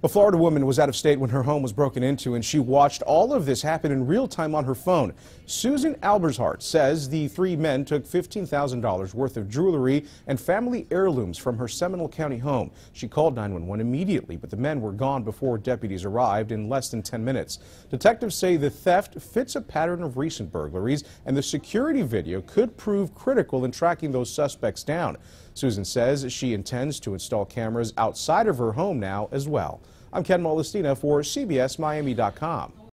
A Florida woman was out of state when her home was broken into, and she watched all of this happen in real time on her phone. Susan Albershart says the three men took $15,000 worth of jewelry and family heirlooms from her Seminole County home. She called 911 immediately, but the men were gone before deputies arrived in less than 10 minutes. Detectives say the theft fits a pattern of recent burglaries, and the security video could prove critical in tracking those suspects down. Susan says she intends to install cameras outside of her home now as well. I'm Ken Molestina for CBSMiami.com.